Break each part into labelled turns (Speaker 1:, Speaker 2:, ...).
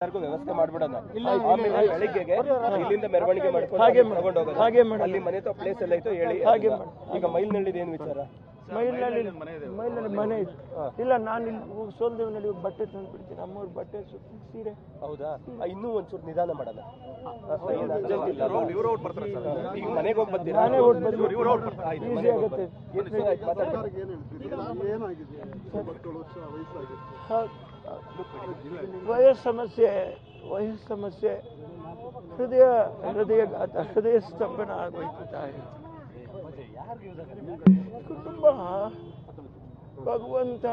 Speaker 1: ಎಲ್ಲರಿಗೂ ವ್ಯವಸ್ಥೆ ಮಾಡ್ಬಿಡೋಣ. ಆಮೇಲೆ ಬೆಳಿಗ್ಗೆಗೆ ಇಲ್ಲಿಂದ ಮೆರವಣಿಗೆ ಮಾಡ್ಕೊಂಡು
Speaker 2: ಹಾಗೆ
Speaker 1: ಹೋಗೋಣ.
Speaker 2: ಹಾಗೆ.
Speaker 1: ಅಲ್ಲಿ ಮನೆ ಪ್ಲೇಸ್ ಎಲ್ಲ ಐತೋ ಹೇಳಿ.
Speaker 2: ಹಾಗೆ
Speaker 1: ಈಗ ಮೈಲ್ನಳ್ಳಿದ ಏನ್ ವಿಚಾರ?
Speaker 2: ಮೈಲ್ನಲ್ಲಿ ಮೈಲ್ನಲ್ಲಿ ಮನೆ ಇದೆ. ಇಲ್ಲ ನಾನು ಇಲ್ಲಿ ಸೋಲ್ದೇವನಲ್ಲಿ ಬಟ್ಟೆ ತಂದು ಬಿಡ್ತೀನಿ ಅಮ್ಮವ್ರ ಬಟ್ಟೆ ಸೀರೆ.
Speaker 1: ಹೌದಾ? ಇನ್ನೂ ಒಂಚೂರು ನಿಧಾನ ಅಲ್ವಾ? ಈಗ ಮನೆಗೆ ಹೋಗಿ ಬರ್ತೀರಾ?
Speaker 2: ಈಸಿ ಆಗುತ್ತೆ.
Speaker 1: ಬರ್ತೀನಿ.
Speaker 2: ವಯಸ್ಸು ಸಮಸ್ಯೆ ವಯಸ್ಸು ಸಮಸ್ಯೆ. ಹೃದಯ ಹೃದಯಘಾತ ಹೃದಯ ಸ್ತಂಭನ ಆಗೋಯ್ತು ತಾಯಿ. ಕುಟುಂಬ ಭಗವಂತ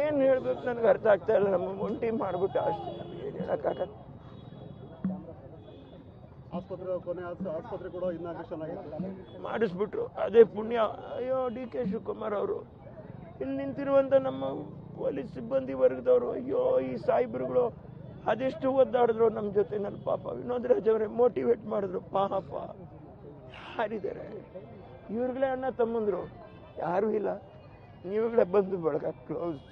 Speaker 2: ಏನು ಹೇಳ್ಬೇಕು ನನಗೆ ಅರ್ಥ ಆಗ್ತಾ ಇಲ್ಲ. ನಮ್ಮ ಒಂಟಿ ಮಾಡ್ಬಿಟ್ಟು ಅಷ್ಟು ಏನು ಹೇಳಕ್ಕಾಗತ್ತೆ ಮಾಡಿಸ್ಬಿಟ್ರು. ಅದೇ ಪುಣ್ಯ. ಅಯ್ಯೋ ಡಿ ಕೆ ಶಿವಕುಮಾರ್ ಅವರು. ಇಲ್ಲಿ ನಿಂತಿರುವಂಥ ನಮ್ಮ ಪೊಲೀಸ್ ಸಿಬ್ಬಂದಿ ವರ್ಗದವರು ಅಯ್ಯೋ ಈ ಸಾಹಿಬ್ರುಗಳು ಅದೆಷ್ಟು ಒದ್ದಾಡಿದ್ರು ನಮ್ಮ ಜೊತೆನಲ್ಲಿ ಪಾಪ. ವಿನೋದ್ ರಾಜ್ ಅವರೇ ಮೋಟಿವೇಟ್ ಮಾಡಿದ್ರು. ಪಾಪ. ಯಾರಿದ್ದಾರೆ? ಇವ್ರುಗಳೇ ಅಣ್ಣ ತಮ್ಮಂದ್ರು. ಯಾರೂ ಇಲ್ಲ. ನೀವುಗಳೇ ಬಂದು ಬಳಗ ಕ್ಲೋಸ್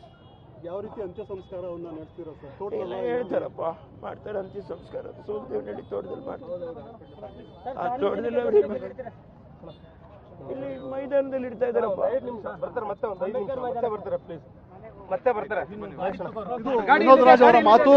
Speaker 3: ಯಾವ ರೀತಿ ಅಂತ್ಯ ಸಂಸ್ಕಾರವನ್ನು ನಡೆಸ್ತೀರಾ ಸರ್? ಟೋಟಲ್
Speaker 2: ಎಲ್ಲ ಹೇಳ್ತಾರಪ್ಪ. ಮಾಡ್ತಾರೆ ಅಂತ್ಯ ಸಂಸ್ಕಾರ. ಸೋಮದೇವನಹಳ್ಳಿ ತೋಟದಲ್ಲಿ ಮಾಡ್ತಾರೆ. ಆ ತೋಟದಲ್ಲಿ ಅವ್ರು ಇಲ್ಲಿ ಮೈದಾನದಲ್ಲಿ ಇಡ್ತಾ ಇದಾರಪ್ಪ
Speaker 1: ಐದು ಬರ್ತಾರೆ ಮತ್ತೆ ಬರ್ತಾರೆ ಪ್ಲೀಸ್ ಮತ್ತೆ ಬರ್ತಾರೆ.
Speaker 3: ವಿನೋದ್ ರಾಜ್ ಅವರ ಮಾತು.